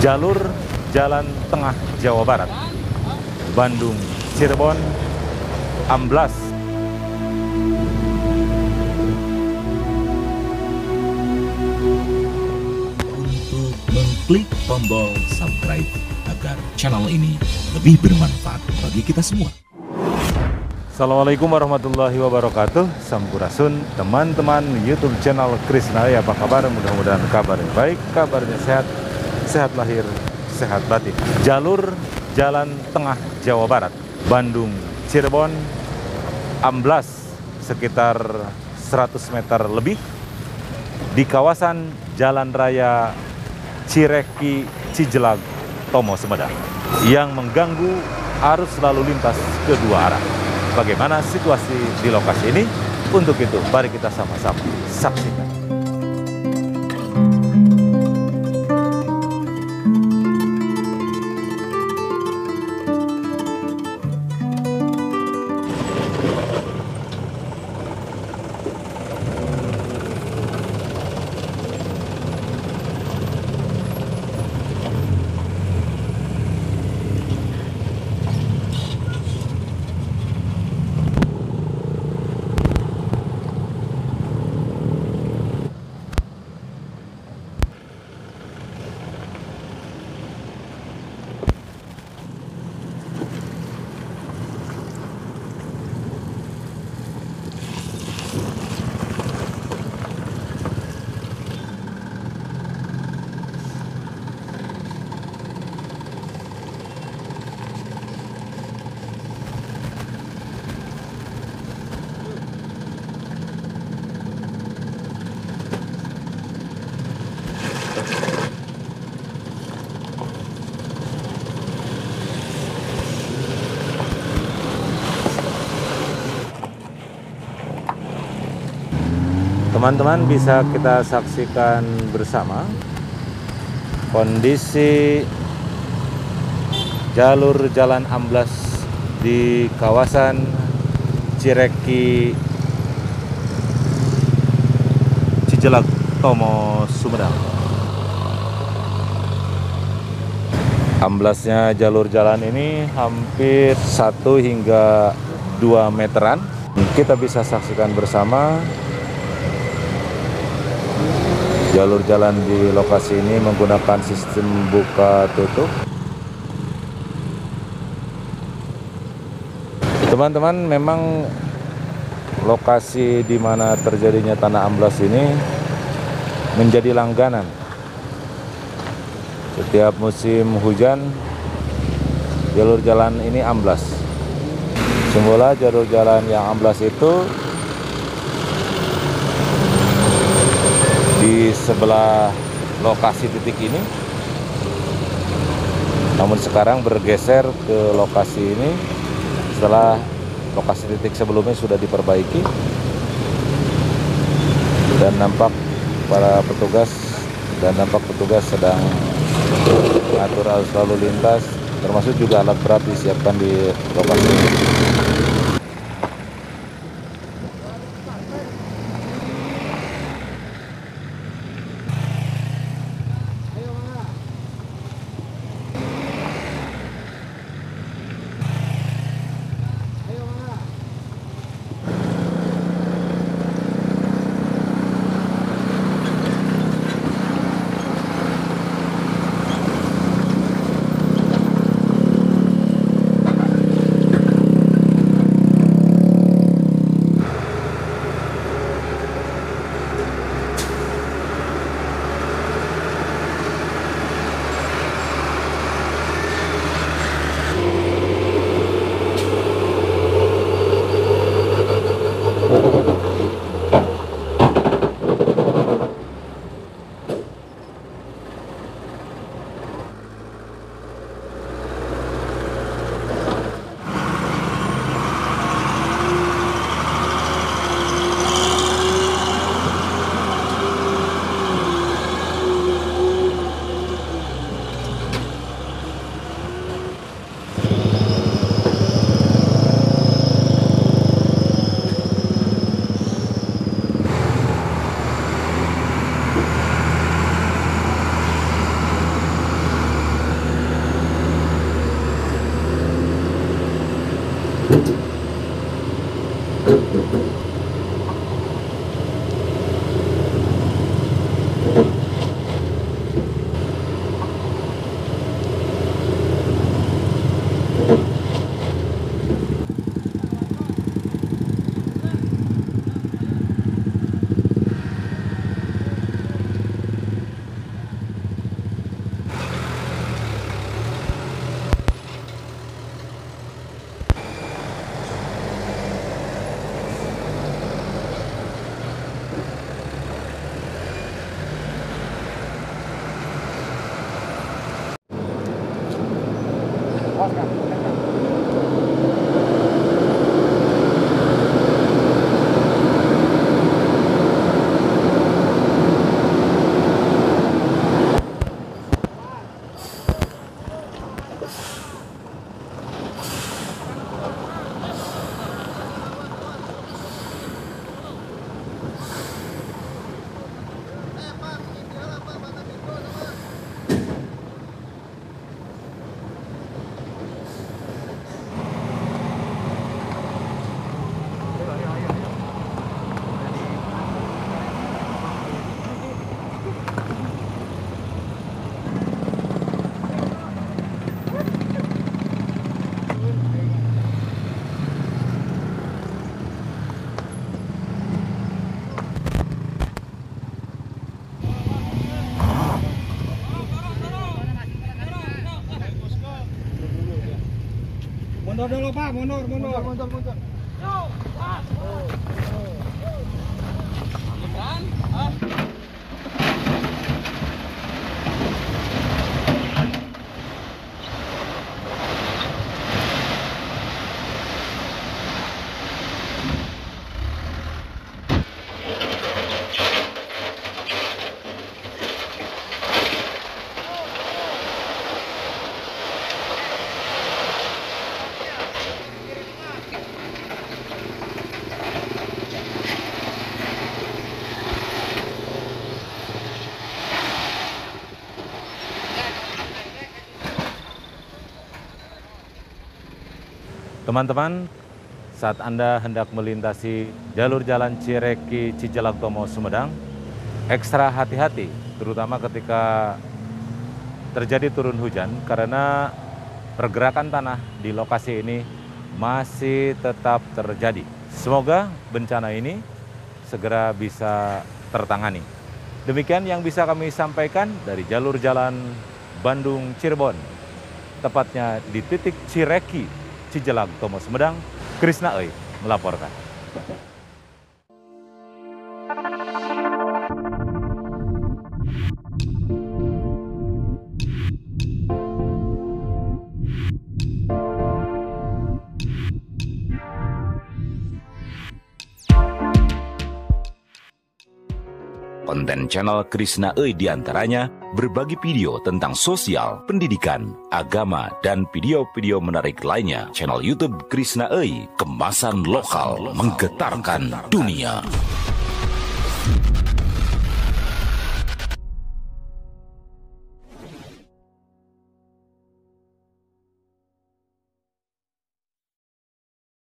jalur jalan tengah Jawa Barat, Bandung, Cirebon, amblas. Untuk mengklik tombol subscribe agar channel ini lebih bermanfaat bagi kita semua. Assalamualaikum warahmatullahi wabarakatuh Sampurasun teman-teman YouTube channel Krisna ya apa kabar mudah-mudahan kabarnya baik kabarnya sehat sehat lahir sehat batin jalur jalan tengah Jawa Barat Bandung Cirebon amblas sekitar 100 meter lebih di kawasan Jalan Raya Cireki Cijelag Tomo Sumedang yang mengganggu arus lalu lintas kedua arah bagaimana situasi di lokasi ini. Untuk itu, mari kita sama-sama saksikan. Teman-teman bisa kita saksikan bersama kondisi jalur jalan amblas di kawasan Cireki Cijelak Tomo Sumedang. Amblasnya jalur jalan ini hampir 1 hingga 2 meteran. Kita bisa saksikan bersama jalur jalan di lokasi ini menggunakan sistem buka tutup. Teman-teman, memang lokasi di mana terjadinya tanah amblas ini menjadi langganan. Setiap musim hujan, jalur jalan ini amblas. Semula jalur jalan yang amblas itu di sebelah lokasi titik ini. Namun sekarang bergeser ke lokasi ini. Setelah lokasi titik sebelumnya sudah diperbaiki. Dan nampak para petugas dan nampak petugas sedang mengatur arus lalu lintas termasuk juga alat berat disiapkan di lokasi ini. you Mundur dulu Pak, mundur, mundur. Mundur, mundur. Teman-teman, saat Anda hendak melintasi jalur jalan Cireki Cijelak Tomo Sumedang, ekstra hati-hati, terutama ketika terjadi turun hujan karena pergerakan tanah di lokasi ini masih tetap terjadi. Semoga bencana ini segera bisa tertangani. Demikian yang bisa kami sampaikan dari jalur jalan Bandung Cirebon, tepatnya di titik Cireki Cijelang Tomo Sumedang, Krisna Oi melaporkan. Konten channel Krishna E di antaranya berbagi video tentang sosial, pendidikan, agama, dan video-video menarik lainnya. Channel YouTube Krishna E, kemasan lokal, menggetarkan dunia.